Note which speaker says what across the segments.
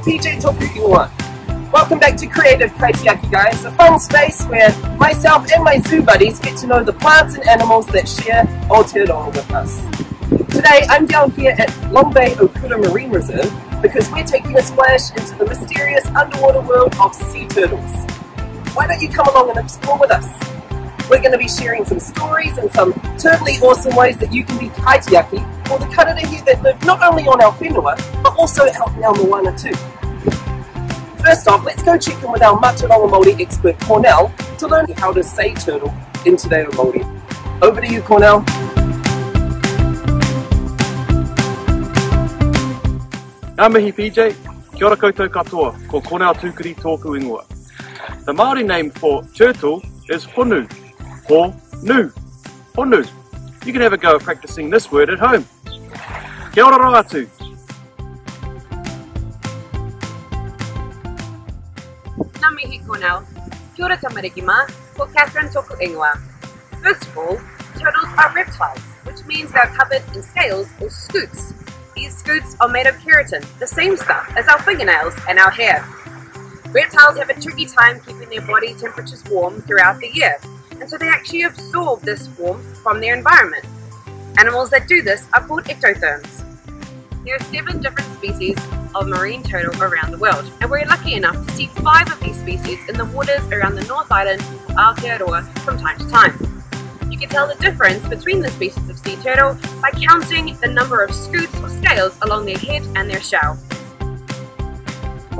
Speaker 1: PJ Toku Ingoa. Welcome back to Creative Kaitiaki guys, a fun space where myself and my zoo buddies get to know the plants and animals that share Aotearoa with us. Today I'm down here at Long Bay Okura Marine Reserve because we're taking a splash into the mysterious underwater world of sea turtles. Why don't you come along and explore with us? We're going to be sharing some stories and some totally awesome ways that you can be kaitiaki for the kararehe that live not only on our whenua, but also out in our moana too. First off, let's go check in with our Mātauranga Māori expert Cornell to learn how to say turtle in Te Reo Māori. Over to you, Cornell.
Speaker 2: Ngā mihi PJ, kia ora koutou katoa, ko Cornell Tukuri tōku ingoa. The Māori name for turtle is honu, or nu, honu. You can have a go at practicing this word at home. Kia ora atu.
Speaker 3: Ngā mihi Cornell. Kia ora mā, ko Catherine tōku ingoa. First of all, turtles are reptiles, which means they're covered in scales or scutes. These scutes are made of keratin, the same stuff as our fingernails and our hair. Reptiles have a tricky time keeping their body temperatures warm throughout the year, and so they actually absorb this warmth from their environment. Animals that do this are called ectotherms. There are seven different species of marine turtle around the world, and we're lucky enough to see five of these species in the waters around the North Island of Aotearoa from time to time. You can tell the difference between the species of sea turtle by counting the number of scutes or scales along their head and their shell.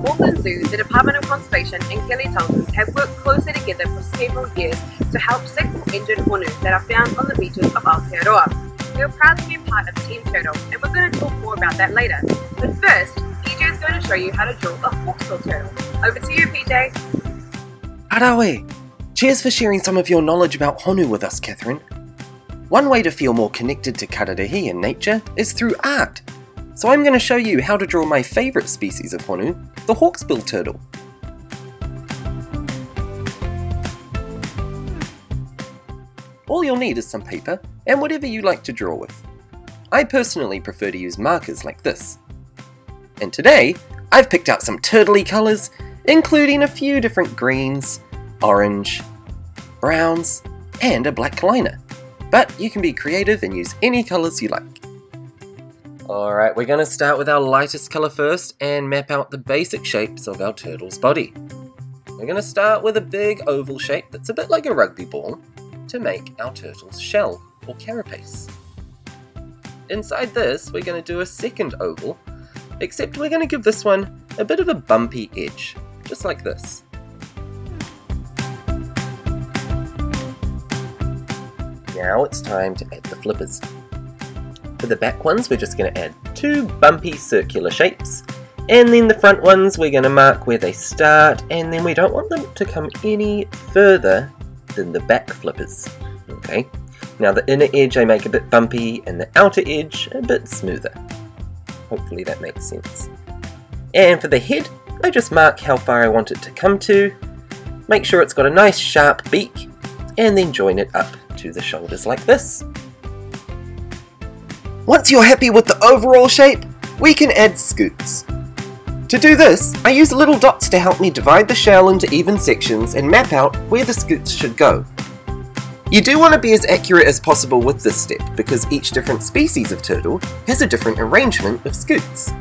Speaker 3: Auckland Zoo, the Department of Conservation and Kelly Tarlton's have worked closely together for several years to help sick or injured honu that are found on the beaches of Aotearoa. We are proud to be a part of Team Turtle and we're going to talk more about that later. But first, PJ is going to show you how to draw a hawksbill turtle. Over to you, PJ.
Speaker 1: Arawe! Cheers for sharing some of your knowledge about Honu with us, Catherine. One way to feel more connected to kararehe and nature is through art. So I'm going to show you how to draw my favourite species of Honu, the hawksbill turtle. All you'll need is some paper and whatever you like to draw with. I personally prefer to use markers like this. And today, I've picked out some turtley colours, including a few different greens, orange, browns, and a black liner. But you can be creative and use any colours you like. Alright, we're going to start with our lightest colour first and map out the basic shapes of our turtle's body. We're going to start with a big oval shape that's a bit like a rugby ball to make our turtle's shell or carapace. Inside this, we're going to do a second oval, except we're going to give this one a bit of a bumpy edge, just like this. Now it's time to add the flippers. For the back ones, we're just going to add two bumpy circular shapes, and then the front ones we're going to mark where they start, and then we don't want them to come any further than the back flippers. Okay, now the inner edge I make a bit bumpy, and the outer edge a bit smoother. Hopefully that makes sense. And for the head, I just mark how far I want it to come to, make sure it's got a nice sharp beak, and then join it up to the shoulders like this. Once you're happy with the overall shape, we can add scutes. To do this, I use little dots to help me divide the shell into even sections and map out where the scutes should go. You do want to be as accurate as possible with this step because each different species of turtle has a different arrangement of scutes.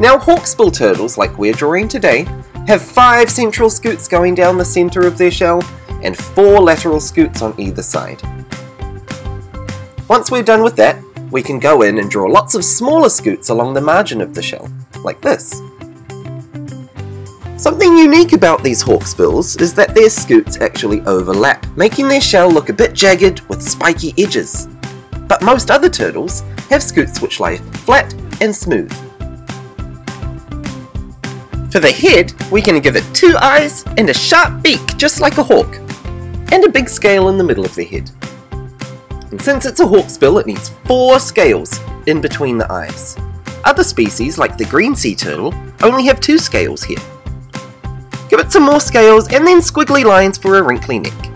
Speaker 1: Now hawksbill turtles, like we're drawing today, have five central scutes going down the centre of their shell and four lateral scutes on either side. Once we're done with that, we can go in and draw lots of smaller scutes along the margin of the shell, like this. Something unique about these hawksbills is that their scutes actually overlap, making their shell look a bit jagged with spiky edges. But most other turtles have scutes which lie flat and smooth. For the head, we can give it two eyes and a sharp beak just like a hawk, and a big scale in the middle of the head. Since it's a hawksbill, it needs four scales in between the eyes. Other species, like the green sea turtle, only have two scales here. Give it some more scales and then squiggly lines for a wrinkly neck.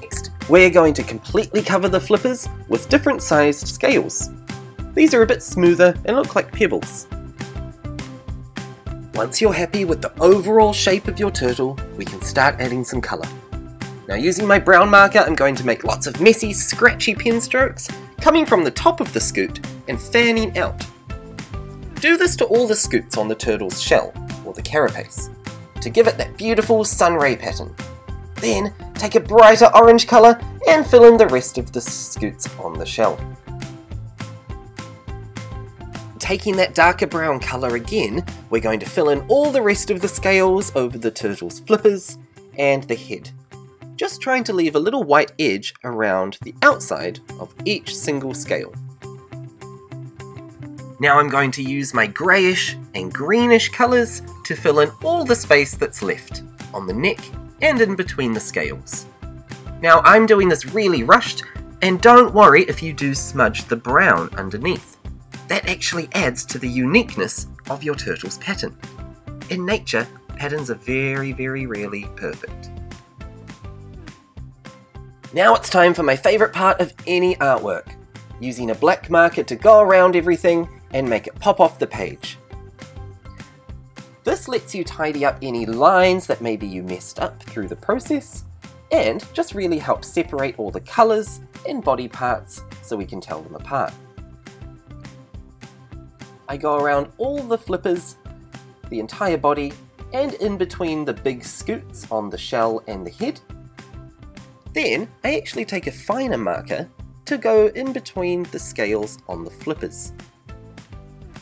Speaker 1: Next, we're going to completely cover the flippers with different sized scales. These are a bit smoother and look like pebbles. Once you're happy with the overall shape of your turtle, we can start adding some colour. Now using my brown marker, I'm going to make lots of messy, scratchy pen strokes, coming from the top of the scute and fanning out. Do this to all the scutes on the turtle's shell, or the carapace, to give it that beautiful sunray pattern. Then, take a brighter orange colour and fill in the rest of the scutes on the shell. Taking that darker brown colour again, we're going to fill in all the rest of the scales over the turtle's flippers and the head. Just trying to leave a little white edge around the outside of each single scale. Now I'm going to use my greyish and greenish colours to fill in all the space that's left on the neck and in between the scales. Now I'm doing this really rushed, and don't worry if you do smudge the brown underneath. That actually adds to the uniqueness of your turtle's pattern. In nature, patterns are very, very rarely perfect. Now it's time for my favourite part of any artwork, using a black marker to go around everything and make it pop off the page. This lets you tidy up any lines that maybe you messed up through the process, and just really helps separate all the colours and body parts so we can tell them apart. I go around all the flippers, the entire body, and in between the big scutes on the shell and the head. Then I actually take a finer marker to go in between the scales on the flippers.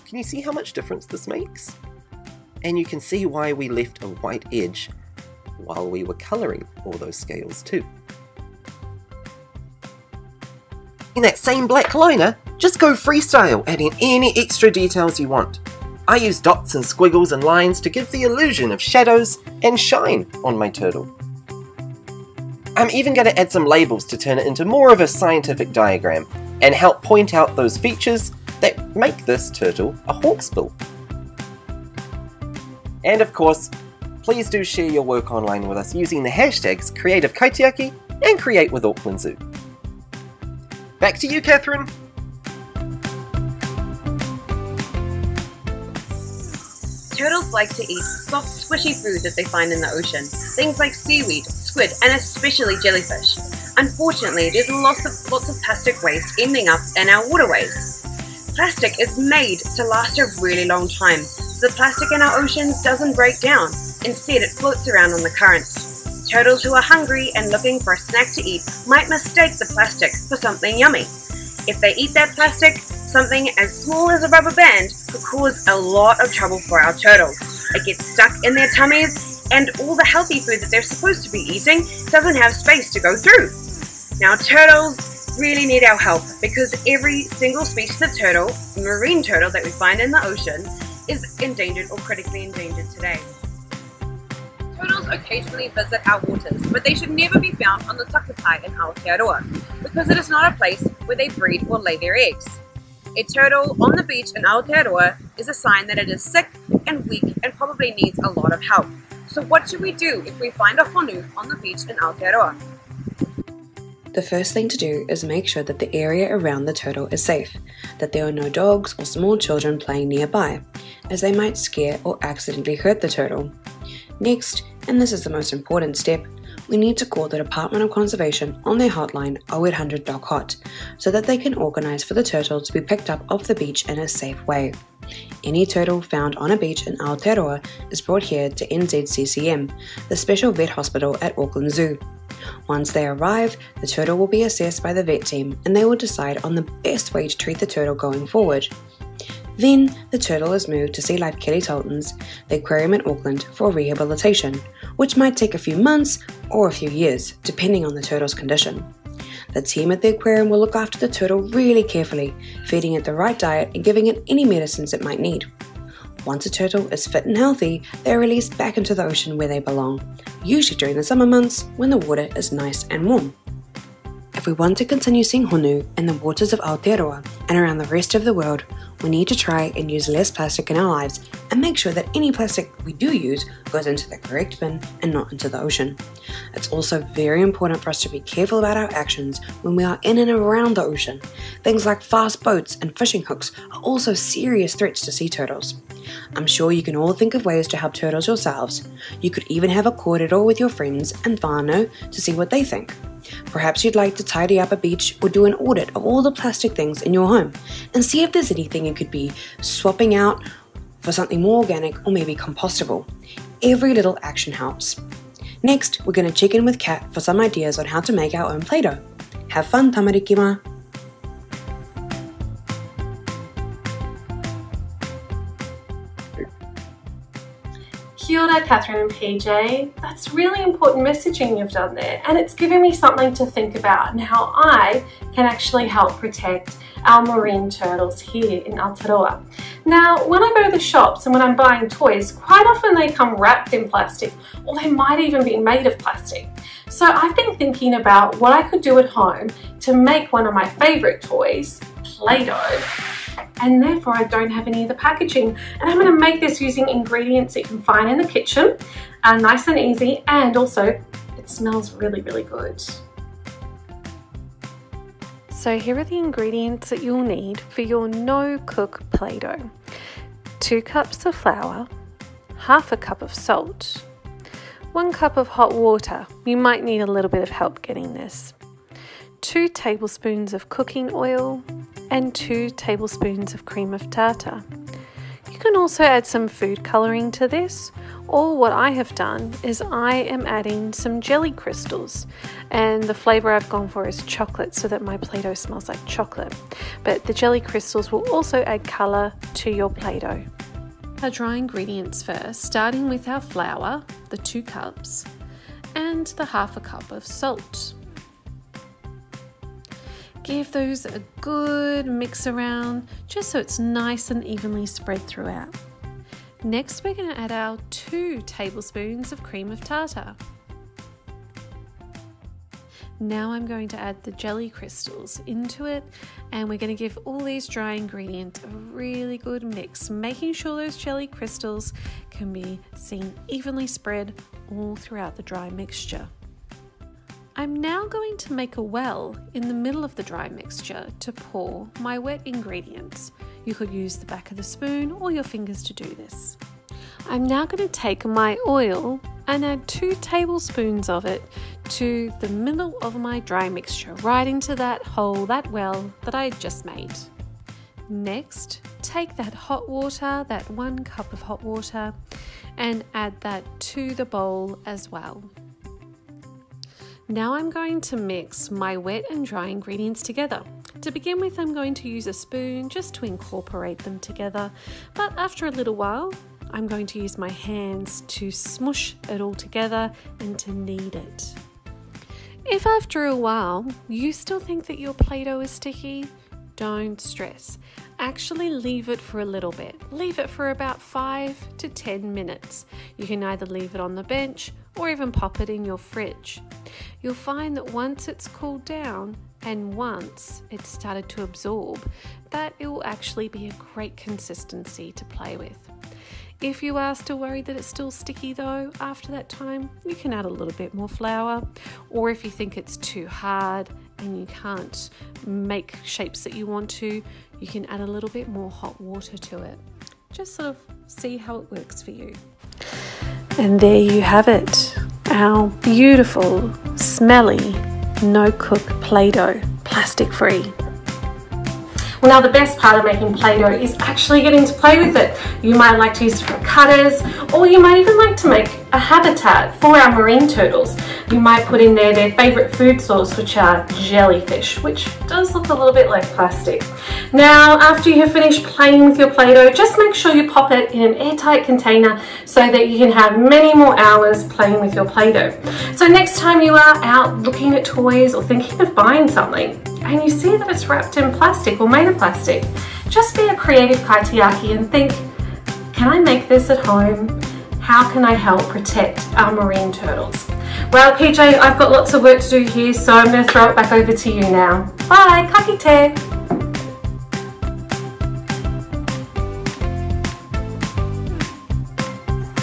Speaker 1: Can you see how much difference this makes? and you can see why we left a white edge while we were colouring all those scales too. In that same black liner, just go freestyle, adding any extra details you want. I use dots and squiggles and lines to give the illusion of shadows and shine on my turtle. I'm even going to add some labels to turn it into more of a scientific diagram and help point out those features that make this turtle a hawksbill. And of course, please do share your work online with us using the hashtags CreativeKaitiaki and Create with Auckland Zoo. Back to you, Catherine.
Speaker 3: Turtles like to eat soft, squishy food that they find in the ocean. Things like seaweed, squid, and especially jellyfish. Unfortunately, there's lots of, lots of plastic waste ending up in our waterways. Plastic is made to last a really long time, the plastic in our oceans doesn't break down. Instead, it floats around on the currents. Turtles who are hungry and looking for a snack to eat might mistake the plastic for something yummy. If they eat that plastic, something as small as a rubber band could cause a lot of trouble for our turtles. It gets stuck in their tummies, and all the healthy food that they're supposed to be eating doesn't have space to go through. Now, turtles really need our help because every single species of turtle, marine turtle that we find in the ocean, is endangered or critically endangered today. Turtles occasionally visit our waters, but they should never be found on the takutai in Aotearoa, because it is not a place where they breed or lay their eggs. A turtle on the beach in Aotearoa is a sign that it is sick and weak and probably needs a lot of help. So what should we do if we find a honu on the beach in Aotearoa?
Speaker 4: The first thing to do is make sure that the area around the turtle is safe, that there are no dogs or small children playing nearby, as they might scare or accidentally hurt the turtle. Next, and this is the most important step, we need to call the Department of Conservation on their hotline 0800 DOC Hot so that they can organise for the turtle to be picked up off the beach in a safe way. Any turtle found on a beach in Aotearoa is brought here to NZCCM, the special vet hospital at Auckland Zoo. Once they arrive, the turtle will be assessed by the vet team and they will decide on the best way to treat the turtle going forward. Then, the turtle is moved to Sea Life Kelly Tarlton's, the aquarium in Auckland, for rehabilitation, which might take a few months or a few years, depending on the turtle's condition. The team at the aquarium will look after the turtle really carefully, feeding it the right diet and giving it any medicines it might need. Once a turtle is fit and healthy, they are released back into the ocean where they belong, usually during the summer months when the water is nice and warm. If we want to continue seeing honu in the waters of Aotearoa and around the rest of the world, we need to try and use less plastic in our lives and make sure that any plastic we do use goes into the correct bin and not into the ocean. It's also very important for us to be careful about our actions when we are in and around the ocean. Things like fast boats and fishing hooks are also serious threats to sea turtles. I'm sure you can all think of ways to help turtles yourselves. You could even have a kōrero with your friends and whānau to see what they think. Perhaps you'd like to tidy up a beach or do an audit of all the plastic things in your home and see if there's anything you could be swapping out for something more organic or maybe compostable. Every little action helps. Next, we're going to check in with Kat for some ideas on how to make our own Play Doh. Have fun, Tamarikima!
Speaker 5: Ora, Catherine and PJ. That's really important messaging you've done there, and it's given me something to think about and how I can actually help protect our marine turtles here in Aotearoa. Now, when I go to the shops and when I'm buying toys, quite often they come wrapped in plastic, or they might even be made of plastic. So I've been thinking about what I could do at home to make one of my favourite toys, Play-Doh, and therefore I don't have any of the packaging. And I'm going to make this using ingredients that you can find in the kitchen, uh, nice and easy, and also it smells really, really good. So here are the ingredients that you'll need for your no-cook Play-Doh. Two cups of flour, half a cup of salt, one cup of hot water. You might need a little bit of help getting this. Two tablespoons of cooking oil, and 2 tablespoons of cream of tartar. You can also add some food colouring to this, or what I have done is I am adding some jelly crystals, and the flavour I've gone for is chocolate so that my Play Doh smells like chocolate. But the jelly crystals will also add colour to your Play Doh. Our dry ingredients first, starting with our flour, the 2 cups, and the half a cup of salt. Give those a good mix around just so it's nice and evenly spread throughout. Next, we're going to add our two tablespoons of cream of tartar. Now I'm going to add the jelly crystals into it and we're going to give all these dry ingredients a really good mix, making sure those jelly crystals can be seen evenly spread all throughout the dry mixture. I'm now going to make a well in the middle of the dry mixture to pour my wet ingredients. You could use the back of the spoon or your fingers to do this. I'm now going to take my oil and add two tablespoons of it to the middle of my dry mixture, right into that hole, that well that I just made. Next, take that hot water, that one cup of hot water, and add that to the bowl as well. Now I'm going to mix my wet and dry ingredients together. To begin with, I'm going to use a spoon just to incorporate them together, but after a little while, I'm going to use my hands to smush it all together and to knead it. If after a while you still think that your Play Doh is sticky, don't stress. Actually, leave it for a little bit. Leave it for about 5 to 10 minutes. You can either leave it on the bench or even pop it in your fridge. You'll find that once it's cooled down and once it's started to absorb, that it will actually be a great consistency to play with. If you are still worried that it's still sticky though, after that time, you can add a little bit more flour. Or if you think it's too hard and you can't make shapes that you want to, you can add a little bit more hot water to it. Just sort of see how it works for you. And there you have it, our beautiful, smelly, no cook Play Doh, plastic free. Well, now the best part of making Play-Doh is actually getting to play with it. You might like to use different cutters, or you might even like to make a habitat for our marine turtles. You might put in there their favorite food source, which are jellyfish, which does look a little bit like plastic. Now, after you have finished playing with your Play-Doh, just make sure you pop it in an airtight container so that you can have many more hours playing with your Play-Doh. So next time you are out looking at toys or thinking of buying something, and you see that it's wrapped in plastic or made of plastic, just be a creative kaitiaki and think, can I make this at home? how can I help protect our marine turtles? Well, PJ, I've got lots of work to do here, so I'm going to throw it back over to you now. Bye, kakite!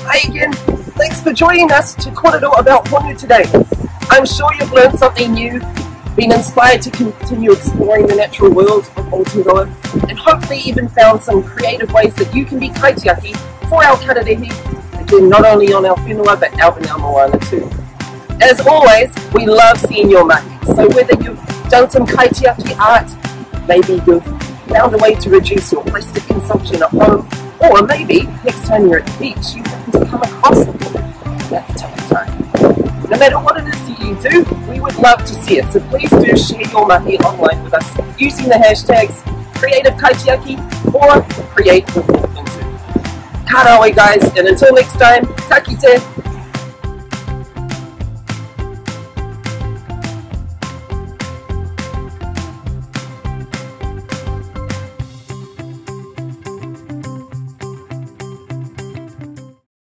Speaker 1: Hi again. Thanks for joining us to Korero about Honu today. I'm sure you've learned something new, been inspired to continue exploring the natural world of Aotearoa, and hopefully even found some creative ways that you can be kaitiaki for our kararehe again not only on whenua but out in moana too. As always, we love seeing your mahi, so whether you've done some kaitiaki art, maybe you've found a way to reduce your plastic consumption at home, or maybe next time you're at the beach, you happen to come across a at the top time. No matter what it is that you do, we would love to see it. So please do share your mahi online with us using the hashtags Creative Kaitiaki or Create with Karawe guys, and until next time, takite,